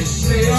they say